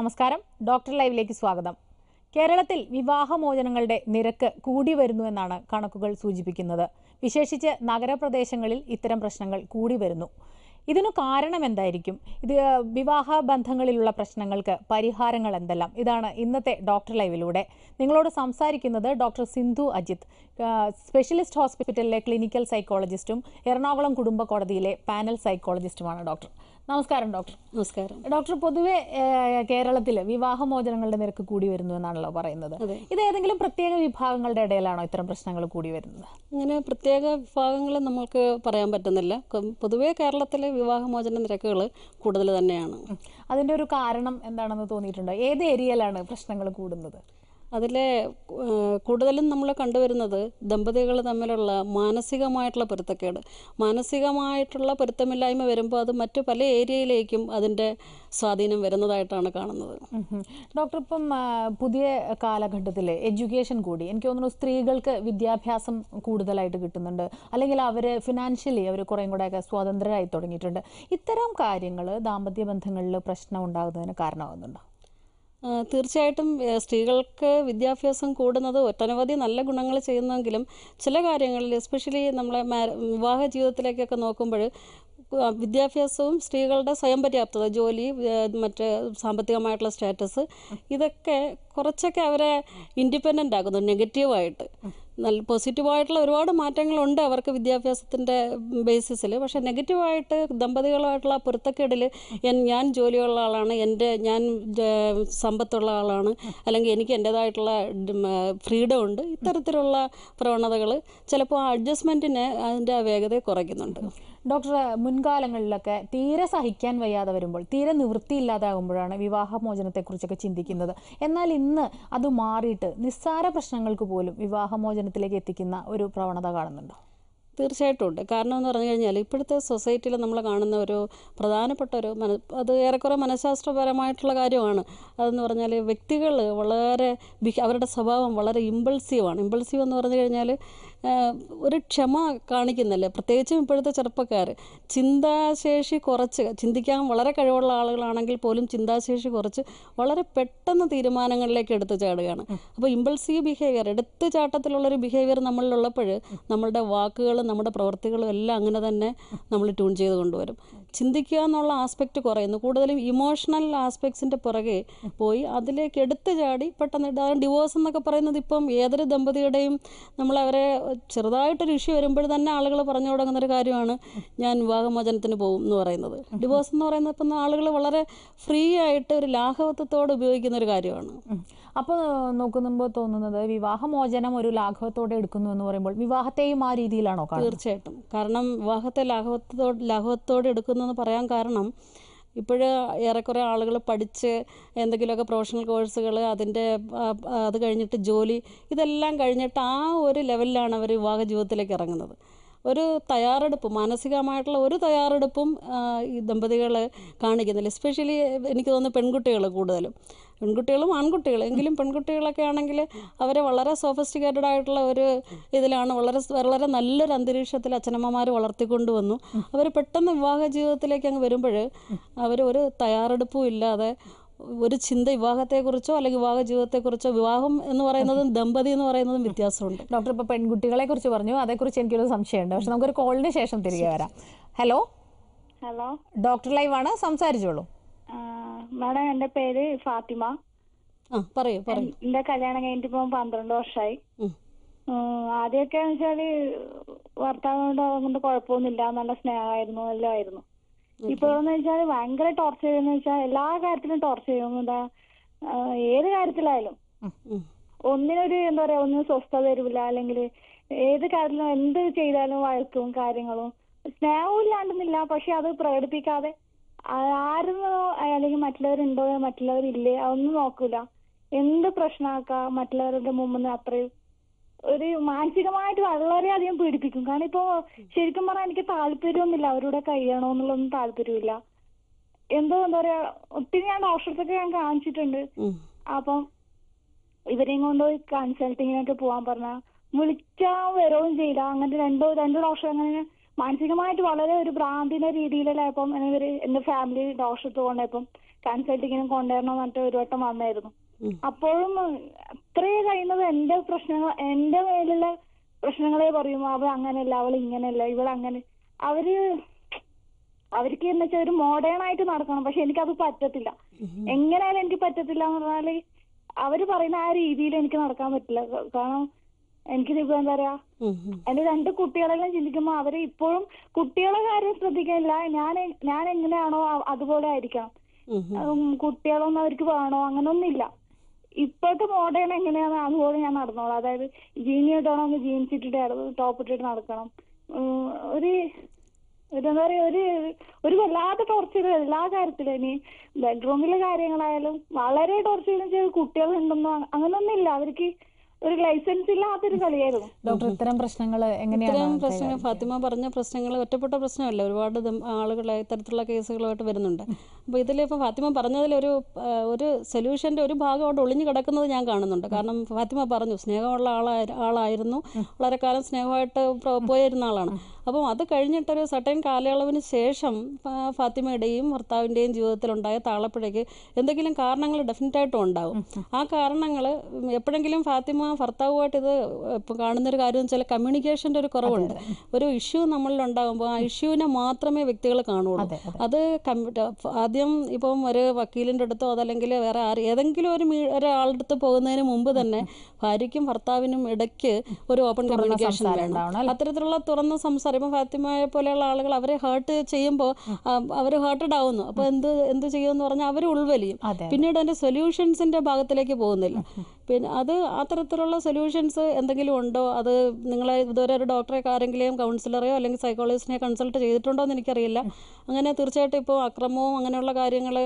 നമസ്കാരം. ഡോക്ടർ ലൈവിലേക്ക് സ്വാഗതം. കേരളത്തിൽ വിവാഹമോചനങ്ങളുടെ നിരക്ക് കൂടി വരുന്നു എന്നാണ് കണക്കുകൾ സൂചിപ്പിക്കുന്നത്. വിശേഷിച്ച് നഗരപ്രദേശങ്ങളിൽ ഇത്തരം പ്രശ്നങ്ങൾ കൂടി വരുന്നു. ഇതിനു കാരണം എന്തായിരിക്കും? ഇത് വിവാഹ ബന്ധങ്ങളിലുള്ള പ്രശ്നങ്ങൾക്ക് പരിഹാരങ്ങൾ എന്തെല്ലാം? ഇതാണ് ഇന്നത്തെ ഡോക്ടർ ലൈവിലൂടെ. നിങ്ങളോട് സംസാരിക്കുന്നത് ഡോക്ടർ സിന്ധു അജിത് സ്പെഷ്യലിസ്റ്റ് ഹോസ്പിറ്റലിലെ ക്ലിനിക്കൽ സൈക്കോളജിസ്റ്റും എറണാകുളം കുടുംബ കോടതിയിലെ പാനൽ സൈക്കോളജിസ്റ്റുമാണ് ഡോക്ടർ. നമസ്കാരം ഡോക്ടർ. നമസ്കാരം. ഡോക്ടർ പൊതുവെ കേരളത്തിൽ വിവാഹമോചനങ്ങളുടെ നിരക്ക് കൂടി വരുന്നു എന്നാണല്ലോ പറയുന്നത്. ഇത് ഏതെങ്കിലും പ്രത്യേക വിഭാഗങ്ങളുടെ ഇടയിലാണോ ഇത്തരം പ്രശ്നങ്ങൾ കൂടി വരുന്നത്? അങ്ങനെ പ്രത്യേക വിഭാഗങ്ങൾ നമ്മൾക്ക് പറയാൻ പറ്റുന്നില്ല. പൊതുവെ കേരളത്തിലെ വിവാഹമോചന നിരക്കുകൾ കൂടുതൽ തന്നെയാണ്. അതിന്റെ ഒരു കാരണം എന്താണെന്ന് തോന്നിയിട്ടുണ്ടോ? ഏത് ഏരിയയിലാണ് പ്രശ്നങ്ങൾ കൂടുന്നത്? ഏഹ്, കൂടുതലും നമ്മൾ കണ്ടുവരുന്നത് ദമ്പതികൾ തമ്മിലുള്ള മാനസികമായിട്ടുള്ള പൊരുത്തക്കേട്. മാനസികമായിട്ടുള്ള പൊരുത്തമില്ലായ്മ വരുമ്പോൾ അത് മറ്റു പല ഏരിയയിലേക്കും അതിന്റെ സ്വാധീനം വരുന്നതായിട്ടാണ് കാണുന്നത്. ഡോക്ടർ ഇപ്പം പുതിയ കാലഘട്ടത്തിൽ എഡ്യൂക്കേഷൻ കൂടി. എനിക്ക് തോന്നുന്നു സ്ത്രീകൾക്ക് വിദ്യാഭ്യാസം കൂടുതലായിട്ട് കിട്ടുന്നുണ്ട്. അല്ലെങ്കിൽ അവർ ഫിനാൻഷ്യലി അവർ കുറേ കൂടെയൊക്കെ സ്വതന്ത്രരായി തുടങ്ങിയിട്ടുണ്ട്. ഇത്തരം കാര്യങ്ങൾ ദാമ്പത്യ ബന്ധങ്ങളിൽ പ്രശ്നം ഉണ്ടാകുന്നതിന് കാരണമാകുന്നുണ്ടോ? തീർച്ചയായിട്ടും സ്ത്രീകൾക്ക് വിദ്യാഭ്യാസം കൂടുന്നത് ഒട്ടനവധി നല്ല ഗുണങ്ങൾ ചെയ്യുന്നെങ്കിലും ചില കാര്യങ്ങളിൽ എസ്പെഷ്യലി നമ്മളെ വിവാഹ ജീവിതത്തിലേക്കൊക്കെ നോക്കുമ്പോൾ വിദ്യാഭ്യാസവും സ്ത്രീകളുടെ സ്വയം പര്യാപ്തത ജോലി മറ്റ് സാമ്പത്തികമായിട്ടുള്ള സ്റ്റാറ്റസ് ഇതൊക്കെ കുറച്ചൊക്കെ അവരെ ഇൻഡിപെൻഡന്റ് ആക്കുന്നു നെഗറ്റീവായിട്ട്. നല്ല പോസിറ്റീവായിട്ടുള്ള ഒരുപാട് മാറ്റങ്ങളുണ്ട് അവർക്ക് വിദ്യാഭ്യാസത്തിന്റെ ബേസിസിൽ. പക്ഷേ നെഗറ്റീവായിട്ട് ദമ്പതികളുമായിട്ടുള്ള പൊരുത്തക്കേടിൽ ഞാൻ ജോലിയുള്ള ആളാണ് എന്റെ ഞാൻ സമ്പത്തുള്ള ആളാണ് അല്ലെങ്കിൽ എനിക്ക് എന്റേതായിട്ടുള്ള ഫ്രീഡം ഉണ്ട് ഇത്തരത്തിലുള്ള പ്രവണതകൾ ചിലപ്പോൾ അഡ്ജസ്റ്റ്മെന്റിനെ അതിന്റെ വേഗതയെ കുറയ്ക്കുന്നുണ്ട്. ഡോക്ടർ മുൻകാലങ്ങളിലൊക്കെ തീരെ സഹിക്കാൻ വയ്യാതെ വരുമ്പോൾ തീരെ നിവൃത്തിയില്ലാതാകുമ്പോഴാണ് വിവാഹമോചനത്തെക്കുറിച്ചൊക്കെ ചിന്തിക്കുന്നത്. എന്നാൽ ഇന്ന് അത് മാറിയിട്ട് നിസ്സാര പ്രശ്നങ്ങൾക്ക് പോലും വിവാഹമോചനത്തിലേക്ക് എത്തിക്കുന്ന ഒരു പ്രവണത കാണുന്നുണ്ടോ? തീർച്ചയായിട്ടും ഉണ്ട്. കാരണം എന്ന് പറഞ്ഞു കഴിഞ്ഞാൽ ഇപ്പോഴത്തെ സൊസൈറ്റിയിൽ നമ്മൾ കാണുന്ന ഒരു പ്രധാനപ്പെട്ട ഒരു മന അത് ഏറെക്കുറെ മനഃശാസ്ത്രപരമായിട്ടുള്ള കാര്യമാണ്. അതെന്ന് പറഞ്ഞാൽ വ്യക്തികൾ വളരെ അവരുടെ സ്വഭാവം വളരെ ഇമ്പൾസീവാണ് ഇമ്പൾസീവ് എന്ന് പറഞ്ഞു കഴിഞ്ഞാൽ ഒരു ക്ഷമ കാണിക്കുന്നല്ലേ? പ്രത്യേകിച്ചും ഇപ്പോഴത്തെ ചെറുപ്പക്കാർ. ചിന്താശേഷി കുറച്ച് ചിന്തിക്കാൻ വളരെ കഴിവുള്ള ആളുകളാണെങ്കിൽ പോലും ചിന്താശേഷി കുറച്ച് വളരെ പെട്ടെന്ന് തീരുമാനങ്ങളിലേക്ക് എടുത്തു ചാടുകയാണ്. അപ്പോൾ ഇമ്പൾസീവ് ബിഹേവിയർ എടുത്തു ചാട്ടത്തിലുള്ളൊരു ബിഹേവിയർ നമ്മളിലുള്ളപ്പോൾ നമ്മളുടെ വാക്കുകളും നമ്മുടെ പ്രവൃത്തികളും എല്ലാം അങ്ങനെ തന്നെ നമ്മൾ ട്യൂൺ ചെയ്ത് കൊണ്ടുവരും. ചിന്തിക്കുക എന്നുള്ള ആസ്പെക്റ്റ് കുറയുന്നു. കൂടുതലും ഇമോഷണൽ ആസ്പെക്ട്സിന്റെ പുറകെ പോയി അതിലേക്ക് എടുത്തു ചാടി പെട്ടെന്ന് ഡിവോഴ്സ് എന്നൊക്കെ പറയുന്നത് ഇപ്പം ഏതൊരു ദമ്പതിയുടെയും നമ്മളവരെ ചെറുതായിട്ടൊരു ഇഷ്യൂ വരുമ്പോൾ തന്നെ ആളുകൾ പറഞ്ഞു തുടങ്ങുന്ന ഒരു കാര്യമാണ് ഞാൻ വിവാഹമോചനത്തിന് പോകും എന്ന് പറയുന്നത്. ഡിവോഴ്സ് എന്ന് പറയുന്നത് ഇപ്പം ആളുകൾ വളരെ ഫ്രീ ആയിട്ട് ഒരു ലാഘവത്വത്തോടെ ഉപയോഗിക്കുന്ന ഒരു കാര്യമാണ്. അപ്പോൾ നോക്കുമ്പോൾ തോന്നുന്നത് വിവാഹമോചനം ഒരു ലാഘവത്തോടെ എടുക്കുന്നു എന്ന് പറയുമ്പോൾ വിവാഹത്തെയും ആ രീതിയിലാണോ തീർച്ചയായിട്ടും. കാരണം വിവാഹത്തെ ലാഘവത്തോട് ലാഘവത്തോടെ എടുക്കുന്നു എന്ന് പറയാൻ കാരണം ഇപ്പോഴ് ഏറെക്കുറെ ആളുകൾ പഠിച്ച് എന്തെങ്കിലുമൊക്കെ പ്രൊഫഷണൽ കോഴ്സുകൾ അതിന്റെ അത് കഴിഞ്ഞിട്ട് ജോലി ഇതെല്ലാം കഴിഞ്ഞിട്ട് ആ ഒരു ലെവലിലാണ് അവർ വിവാഹ ജീവിതത്തിലേക്ക് ഇറങ്ങുന്നത്. ഒരു തയ്യാറെടുപ്പ് മാനസികമായിട്ടുള്ള ഒരു തയ്യാറെടുപ്പും ഈ ദമ്പതികൾ കാണിക്കുന്നില്ല. എസ്പെഷ്യലി എനിക്ക് തോന്നുന്നു പെൺകുട്ടികൾ കൂടുതലും. പെൺകുട്ടികളും ആൺകുട്ടികളും. എങ്കിലും പെൺകുട്ടികളൊക്കെ ആണെങ്കിൽ അവരെ വളരെ സോഫിസ്റ്റിക്കേറ്റഡ് ആയിട്ടുള്ള ഒരു ഇതിലാണ്. വളരെ വളരെ നല്ലൊരു അന്തരീക്ഷത്തിൽ അച്ഛനമ്മമാർ വളർത്തിക്കൊണ്ട് വന്നു. അവർ പെട്ടെന്ന് വിവാഹ ജീവിതത്തിലേക്ക് അങ്ങ് വരുമ്പോൾ അവർ ഒരു തയ്യാറെടുപ്പും ഇല്ലാതെ ഒരു ചിന്ത വിവാഹത്തെക്കുറിച്ചോ അല്ലെങ്കിൽ വിവാഹ ജീവിതത്തെക്കുറിച്ചോ വിവാഹം എന്ന് പറയുന്നതും ദമ്പതി എന്ന് പറയുന്നതും വ്യത്യാസമുണ്ട്. ഡോക്ടർ ഇപ്പോൾ പെൺകുട്ടികളെ കുറിച്ച് പറഞ്ഞു അതേക്കുറിച്ച് എനിക്കൊരു സംശയമുണ്ട്. പക്ഷെ നമുക്കൊരു കോളിന് ശേഷം തിരികെ വരാം. ഹലോ? ഹലോ? ഡോക്ടർ ലൈവാണ് സംസാരിച്ചോളൂ. മാഡം എന്റെ പേര് ഫാത്തിമ. ആ പറയൂ പറയൂ. എന്റെ കല്യാണം കഴിഞ്ഞിട്ട് ഇപ്പം പന്ത്രണ്ട് വർഷമായി. ആദ്യമൊക്കെ വെച്ചാൽ ഭർത്താവിനോട് കൊണ്ട് കുഴപ്പമൊന്നുമില്ല നല്ല സ്നേഹമായിരുന്നു എല്ലാം ആയിരുന്നു ഇപ്പോഴെന്ന് വെച്ചാൽ ഭയങ്കര ടോർച്ചർ ചെയ്യുന്ന വെച്ചാൽ എല്ലാ കാര്യത്തിലും ടോർച്ചർ ചെയ്യും. എന്താ ആ, ഏത് കാര്യത്തിലായാലും. ഒന്നിനൊരു എന്താ പറയാ ഒന്നിനും സ്വസ്ഥത തരൂല അല്ലെങ്കിൽ ഏത് കാര്യത്തിലും എന്ത് ചെയ്താലും വഴക്കും കാര്യങ്ങളും സ്നേഹവും ഇല്ലാണ്ടെന്നില്ല പക്ഷെ അത് പ്രകടിപ്പിക്കാതെ ആരുന്നോ ആരെന്നോ അല്ലെങ്കിൽ മറ്റുള്ളവരുണ്ടോ മറ്റുള്ളവരില്ലേ അതൊന്നും നോക്കൂല. എന്ത് പ്രശ്നമാക്കാം മറ്റുള്ളവരുടെ മുമ്പിൽ നിന്ന് അത്രയും ഒരു മാനസികമായിട്ട് വളരെയധികം പീഡിപ്പിക്കും കാരണം ഇപ്പോ ശരിക്കും പറഞ്ഞാൽ എനിക്ക് താല്പര്യമൊന്നുമില്ല അവരുടെ കഴിയണമെന്നുള്ളൊന്നും താല്പര്യമില്ല എന്തോ എന്താ പറയാ ഒത്തിരി ഞാൻ ഡോക്ടർസൊക്കെ ഞാൻ കാണിച്ചിട്ടുണ്ട്. അപ്പം ഇവരെയും കൊണ്ടുപോയി കൺസൾട്ടിങ്ങിനൊക്കെ പോവാൻ പറഞ്ഞ വിളിച്ചാ വരവും ചെയ്യില്ല അങ്ങനെ രണ്ടോ രണ്ട് ഡോക്ടർ അങ്ങനെ മാനസികമായിട്ട് വളരെ ഒരു ഭ്രാന്തിന്റെ രീതിയിലായപ്പം ഇവർ എന്റെ ഫാമിലി ഡോക്ടർ കൊണ്ടുപോയപ്പം കൺസൾട്ടിങ്ങിനും കൊണ്ടുവരണം എന്നിട്ട് ഒരു വട്ടം വന്നായിരുന്നു. അപ്പോഴും അത്രേ കഴിയുന്നത് എന്റെ പ്രശ്നങ്ങൾ എന്റെ മേലുള്ള പ്രശ്നങ്ങളെ പറയും അവൾ അങ്ങനെയല്ല അവൾ ഇങ്ങനെയല്ല ഇവൾ അങ്ങനെ. അവർ അവർക്ക് എന്ന് വെച്ചാൽ ഒരു മോഡേൺ ആയിട്ട് നടക്കണം. പക്ഷെ എനിക്കത് പറ്റത്തില്ല. എങ്ങനെയായാലും എനിക്ക് പറ്റത്തില്ല എന്ന് പറഞ്ഞാൽ അവർ പറയുന്ന ആ രീതിയിൽ എനിക്ക് നടക്കാൻ പറ്റില്ല. കാരണം എനിക്ക് ഇപ്പൊ എന്താ പറയാ. എന്റെ രണ്ട് കുട്ടികളെല്ലാം ചിന്തിക്കുമ്പോ അവർ ഇപ്പോഴും കുട്ടികളെ കാര്യം ശ്രദ്ധിക്കാനില്ല. ഞാൻ ഞാൻ എങ്ങനെയാണോ അതുപോലെ ആയിരിക്കണം. കുട്ടികളൊന്നും അവർക്ക് വേണോ? അങ്ങനൊന്നുമില്ല ഇപ്പോഴത്തെ മോഡേൺ എങ്ങനെയാണ്? അതുപോലെ ഞാൻ നടന്നോളാം. അതായത് ജീനി ഇടണമെങ്കിൽ ജീൻസ് ഇട്ടിട്ട് ടോപ്പ് ഇട്ടിട്ട് നടക്കണം. ഒരു എന്താ പറയാ ഒരു ഒരു വല്ലാത്ത ടോർച്ചർ എല്ലാ കാര്യത്തിലും ഇനി ബെഡ്റൂമിലെ കാര്യങ്ങളായാലും വളരെ ടോർച്ചർ ചെയ്ത കുട്ടികളുണ്ടെന്നോ അങ്ങനൊന്നും ഇല്ല. അവർക്ക് ഒരു ലൈസൻസ് ഇല്ലാത്തൊരു കളിയായിരുന്നു. ഡോക്ടർ ഇത്തരം പ്രശ്നങ്ങൾ എങ്ങനെയാണ് ഇത്തരം പ്രശ്നങ്ങൾ ഫാത്തിമ പറഞ്ഞ പ്രശ്നങ്ങൾ ഒറ്റപ്പെട്ട പ്രശ്നമല്ല. ഒരുപാട് ആളുകൾ ആളുകളെ ഇത്തരത്തിലുള്ള കേസുകളായിട്ട് വരുന്നുണ്ട്. അപ്പോൾ ഇപ്പൊ ഫാത്തിമ പറഞ്ഞതിൽ ഒരു ഒരു സൊല്യൂഷന്റെ ഒരു ഭാഗം അവിടെ ഒളിഞ്ഞു കിടക്കുന്നത് ഞാൻ കാണുന്നുണ്ട്. കാരണം ഫാത്തിമ പറഞ്ഞു സ്നേഹമുള്ള ആളായി ആളായിരുന്നു. വളരെ കാലം സ്നേഹമായിട്ട് പോയിരുന്ന ആളാണ്. അപ്പം അത് കഴിഞ്ഞിട്ടൊരു സർട്ടൻ കാലയളവിന് ശേഷം ഫാത്തിമയുടെയും ഭർത്താവിന്റെയും ജീവിതത്തിലുണ്ടായ താളപ്പിഴയ്ക്ക് എന്തെങ്കിലും കാരണങ്ങൾ ഡെഫിനറ്റായിട്ടും ഉണ്ടാവും. ആ കാരണങ്ങൾ എപ്പോഴെങ്കിലും ഫാത്തിമ ഭർത്താവുമായിട്ട് ഇത് ഇപ്പം കാണുന്നൊരു കാര്യം വെച്ചാൽ കമ്മ്യൂണിക്കേഷന്റെ ഒരു കുറവുണ്ട്. ഒരു ഇഷ്യൂ നമ്മളിൽ ഉണ്ടാകുമ്പോൾ ആ ഇഷ്യൂവിനെ മാത്രമേ വ്യക്തികൾ കാണുള്ളൂ. അതെ ആദ്യം ഇപ്പം ഒരു വക്കീലിന്റെ അടുത്തോ അതല്ലെങ്കിൽ വേറെ ആര് ഏതെങ്കിലും ഒരു ഒരാളുടെ അടുത്ത് പോകുന്നതിന് മുമ്പ് തന്നെ ഭാര്യയ്ക്കും ഭർത്താവിനും ഇടയ്ക്ക് ഒരു ഓപ്പൺ കമ്മ്യൂണിക്കേഷൻ വേണം. അത്തരത്തിലുള്ള തുറന്ന സംസാരം ഇപ്പം ഫാത്തിമയെ പോലെയുള്ള ആളുകൾ അവരെ ഹേർട്ട് ചെയ്യുമ്പോൾ അവർ ഹേർട്ടഡ് ആവുന്നു. അപ്പോൾ എന്ത് എന്ത് ചെയ്യുമെന്ന് പറഞ്ഞാൽ അവർ ഉൾവലിയും. പിന്നീട് അതിന്റെ സൊല്യൂഷൻസിന്റെ ഭാഗത്തിലേക്ക് പോകുന്നില്ല. പിന്നെ അത് അത്തരത്തിലുള്ള സൊല്യൂഷൻസ് എന്തെങ്കിലും ഉണ്ടോ? അത് നിങ്ങളെ ഇതുവരെ ഒരു ഡോക്ടറെ ആരെങ്കിലും കൗൺസിലറെയോ അല്ലെങ്കിൽ സൈക്കോളജിസ്റ്റിനെ കൺസൾട്ട് ചെയ്തിട്ടുണ്ടോ എന്ന് എനിക്കറിയില്ല. അങ്ങനെ തീർച്ചയായിട്ടും ഇപ്പോൾ അക്രമവും അങ്ങനെയുള്ള കാര്യങ്ങൾ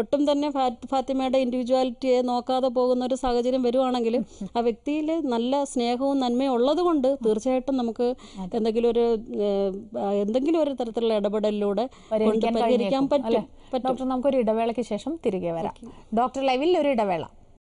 ഒട്ടും തന്നെ ഫാത്തിമയുടെ ഇൻഡിവിജ്വാലിറ്റിയെ നോക്കാതെ പോകുന്ന ഒരു സാഹചര്യം വരുവാണെങ്കിൽ ആ വ്യക്തിയിൽ നല്ല സ്നേഹവും നന്മയും ഉള്ളതുകൊണ്ട് തീർച്ചയായിട്ടും നമുക്ക് എന്തെങ്കിലും ഒരു എന്തെങ്കിലും ഒരു തരത്തിലുള്ള ഇടപെടലിലൂടെ പരിഹരിക്കാൻ പറ്റും ഡോക്ടർ നമുക്കൊരു ഇടവേളയ്ക്ക് ശേഷം തിരികെ വരാം. ഡോക്ടർ ലൈവിൽ ഒരു ഇടവേള.